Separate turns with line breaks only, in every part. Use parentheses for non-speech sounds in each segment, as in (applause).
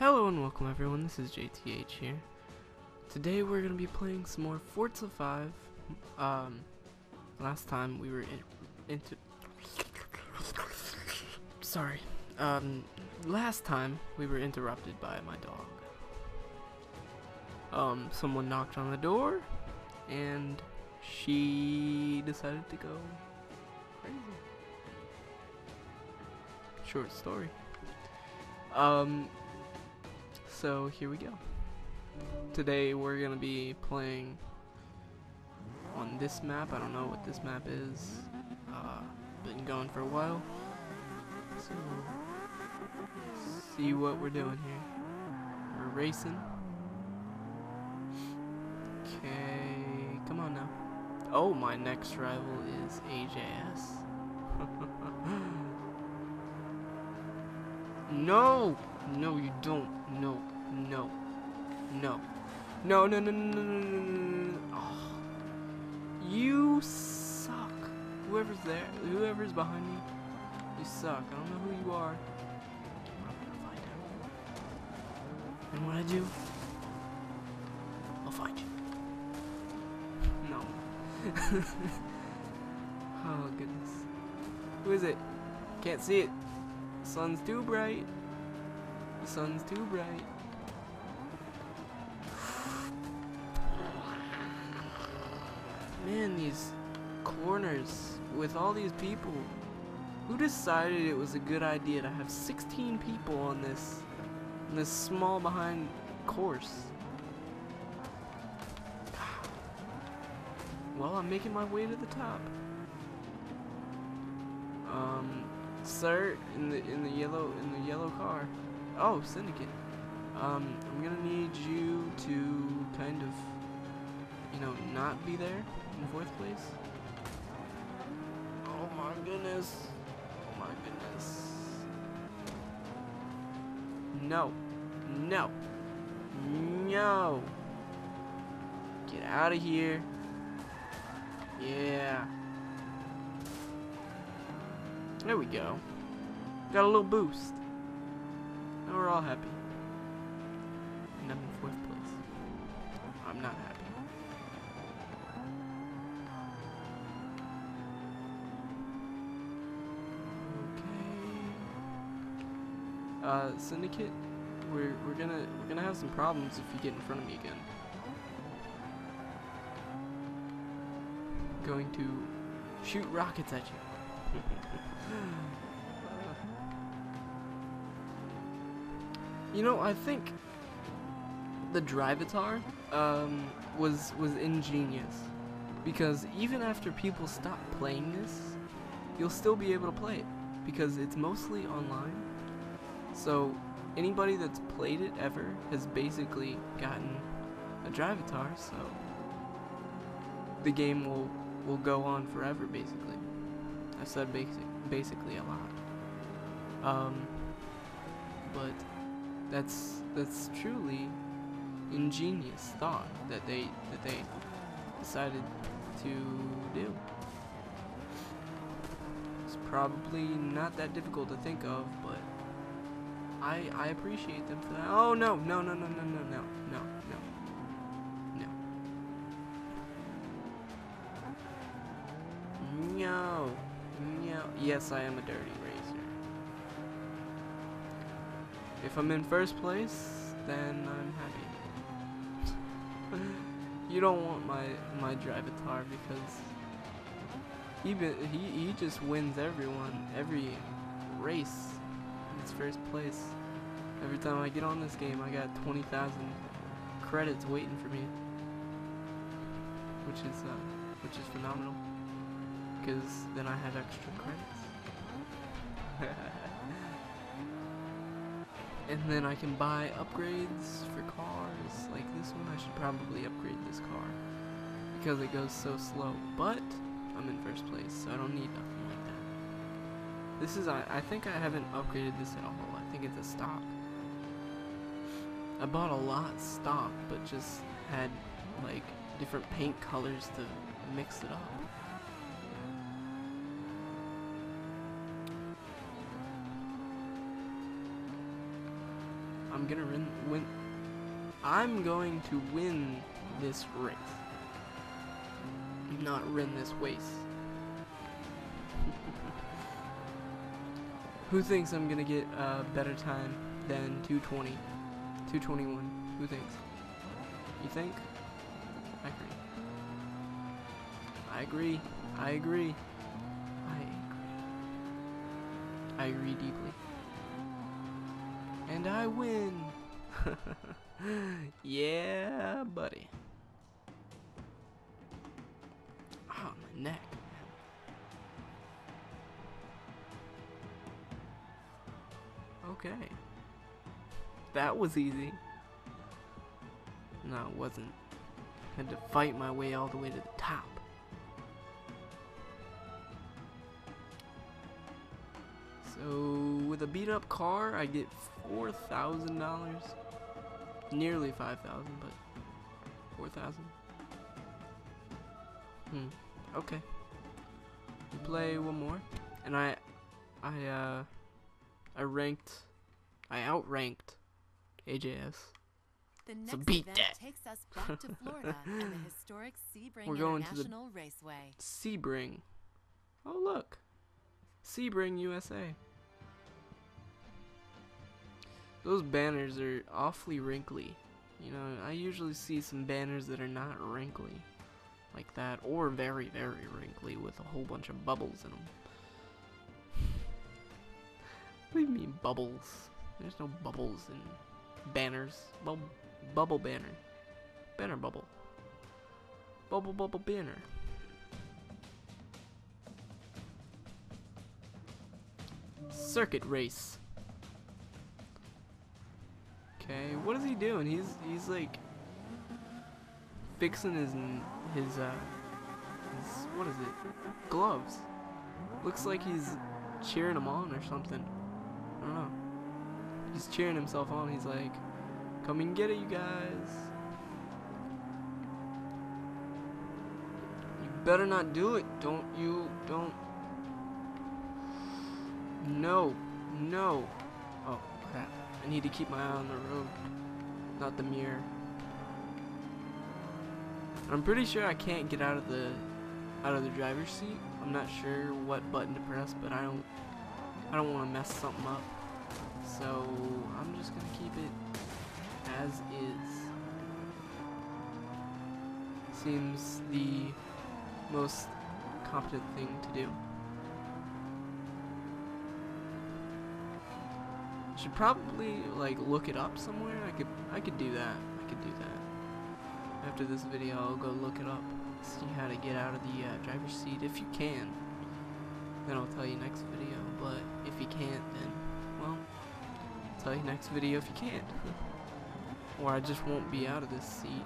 Hello and welcome everyone, this is JTH here. Today we're going to be playing some more Forza 5. Um, last time we were in, into... Sorry. Um, last time we were interrupted by my dog. Um, someone knocked on the door, and she decided to go crazy. Short story. Um, so here we go. Today we're gonna be playing on this map. I don't know what this map is. Uh, been going for a while. So see what we're doing here. We're racing. Okay, come on now. Oh, my next rival is AJS. (laughs) no, no, you don't. No, no. No. No, no, no, no, no, no, no, no. Oh. You suck. Whoever's there, whoever's behind me, you suck. I don't know who you are. I'm gonna find out. And what I do, I'll find you. No. oh, goodness. Who is it? Can't see it. The sun's too bright. The sun's too bright. Man, these corners with all these people. Who decided it was a good idea to have 16 people on this on this small behind course? (sighs) Well, I'm making my way to the top. Um, sir, in the in the yellow in the yellow car. Oh, syndicate. Um, I'm gonna need you to kind of, you know, not be there in fourth place. Oh my goodness. Oh my goodness. No. No. No. Get out of here. Yeah. There we go. Got a little boost. Now we're all happy. Uh, Syndicate, we're we're gonna we're gonna have some problems if you get in front of me again. Going to shoot rockets at you. (laughs) You know, I think the Drivatar um, was was ingenious because even after people stop playing this, you'll still be able to play it because it's mostly online. So anybody that's played it ever has basically gotten a Drivatar, so the game will will go on forever basically. I said basic basically a lot. Um, but that's that's truly ingenious thought that they that they decided to do. It's probably not that difficult to think of, but I I appreciate them for that. Oh no no no no no no no no no no no no. Yes, I am a dirty racer. If I'm in first place, then I'm happy. (laughs) you don't want my my Drivatar because he he he just wins everyone every race. It's first place. Every time I get on this game, I got 20,000 credits waiting for me, which is uh, which is phenomenal. Because then I have extra credits. (laughs) and then I can buy upgrades for cars like this one. I should probably upgrade this car because it goes so slow. But I'm in first place, so I don't need nothing. This is I, I think I haven't upgraded this at all. I think it's a stock. I bought a lot stock, but just had like different paint colors to mix it up. I'm gonna win. Win. I'm going to win this race. Not win this race. Who thinks I'm gonna get a better time than 220? 221. Who thinks? You think? I agree. I agree. I agree. I agree. I agree deeply. And I win! (laughs) yeah, buddy. That was easy. No, it wasn't. I had to fight my way all the way to the top. So, with a beat up car, I get $4,000. Nearly 5000 but 4000 Hmm, okay. Play one more. And I, I, uh, I ranked, I outranked AJS.
The
So beat
event
that.
takes us back to (laughs) Florida and the historic Sebring
We're going to the-
International Raceway.
Sebring. Oh, look. Sebring, USA. Those banners are awfully wrinkly. You know, I usually see some banners that are not wrinkly. Like that, or very, very wrinkly with a whole bunch of bubbles in them. (laughs) what do you mean, bubbles? There's no bubbles in banners. Bub bubble banner. Banner bubble. Bubble bubble banner. Circuit race. Okay, what is he doing? He's he's like fixing his his uh his what is it? Gloves. Looks like he's cheering him on or something. I don't know. He's cheering himself on. He's like, "Come and get it, you guys." You better not do it. Don't you don't no, no. Oh, crap. I need to keep my eye on the road, not the mirror. I'm pretty sure I can't get out of the out of the driver's seat. I'm not sure what button to press, but I don't I don't want to mess something up. So, I'm just to keep it as is. Seems the most competent thing to do. Should probably like look it up somewhere. I could I could do that. I could do that. After this video, I'll go look it up. See how to get out of the uh, driver's seat if you can. Then I'll tell you next video. But if you can't, then tell you next video if you can't. (laughs) or I just won't be out of this seat.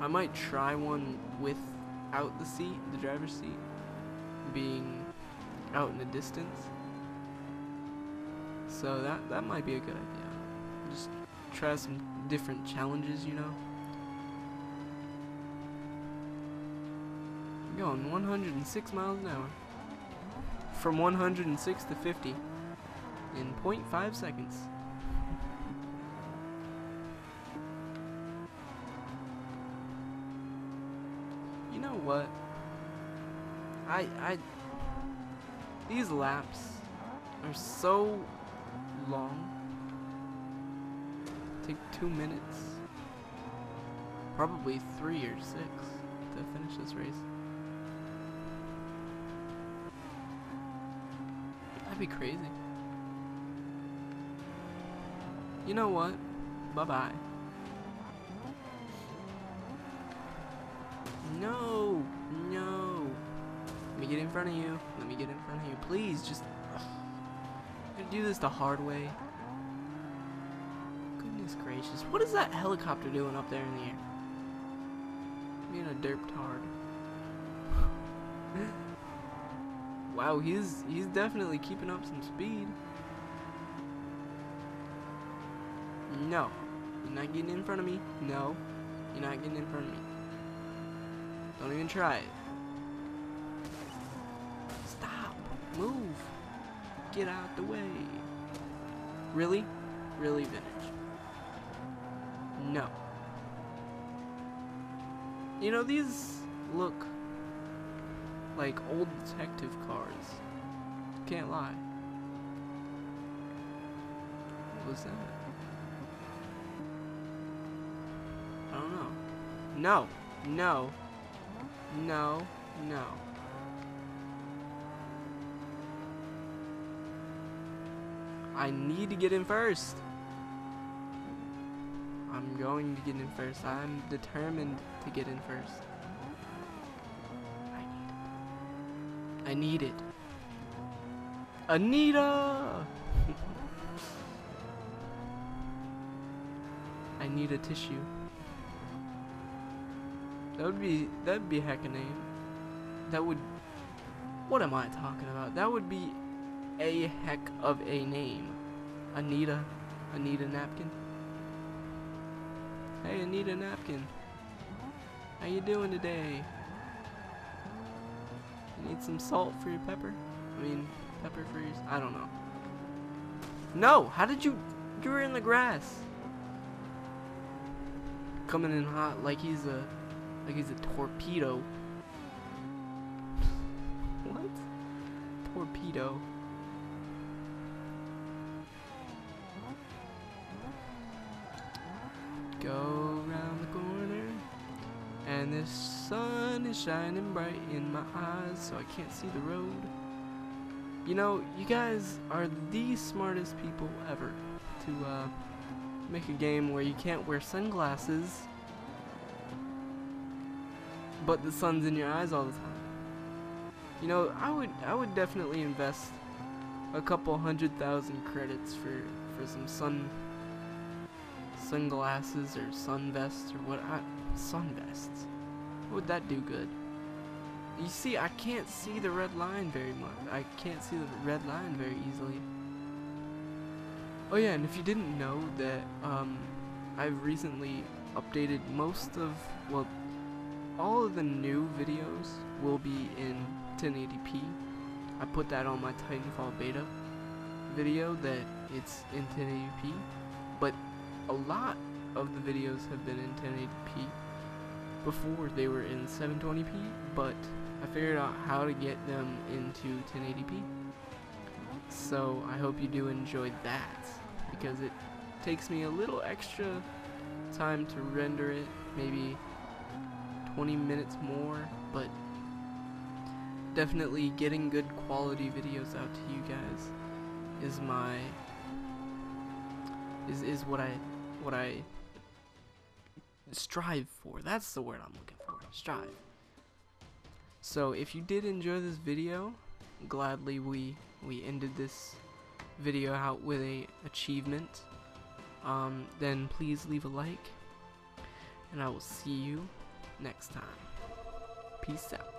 I might try one without the seat, the driver's seat, being out in the distance. So that that might be a good idea. Just try some different challenges, you know. I'm going 106 miles an hour. From 106 to 50 in 0.5 seconds. You know what? I I these laps are so long. Take two minutes. Probably three or six to finish this race. That'd be crazy. You know what? Bye bye. No, no. Let me get in front of you. Let me get in front of you. Please, just. Ugh. I'm gonna do this the hard way. Goodness gracious. What is that helicopter doing up there in the air? Being a derp tard. (laughs) wow, he's he's definitely keeping up some speed. No. You're not getting in front of me. No. You're not getting in front of me. Don't even try it. Stop. Move. Get out the way. Really? really vintage. No. You know, these look like old detective cars. Can't lie. What was that? No. No. No. No. I need to get in first. I'm going to get in first. I'm determined to get in first. I need it. I need it. Anita! (laughs) I need a tissue. That would be that'd be heck of a name. That would what am I talking about? That would be a heck of a name. Anita. Anita Napkin. Hey Anita Napkin. How you doing today? You need some salt for your pepper? I mean, pepper for your... I don't know. No! How did you... You were in the grass. Coming in hot like he's a... Like he's a torpedo. what? Torpedo. Go round the corner. And the sun is shining bright in my eyes so I can't see the road. You know, you guys are the smartest people ever to uh, make a game where you can't wear sunglasses but the sun's in your eyes all the time. You know, I would I would definitely invest a couple hundred thousand credits for for some sun sunglasses or sun vests or what I, sun vests. Would that do good? You see, I can't see the red line very much. I can't see the red line very easily. Oh yeah, and if you didn't know that um, I've recently updated most of well all of the new videos will be in 1080p. I put that on my Titanfall beta video that it's in 1080p, but a lot of the videos have been in 1080p before they were in 720p, but I figured out how to get them into 1080p. So I hope you do enjoy that because it takes me a little extra time to render it, maybe 20 minutes more, but definitely getting good quality videos out to you guys is my is is what I what I strive for. That's the word I'm looking for. Strive. So if you did enjoy this video, gladly we we ended this video out with a achievement. Um, then please leave a like, and I will see you next time. Peace out.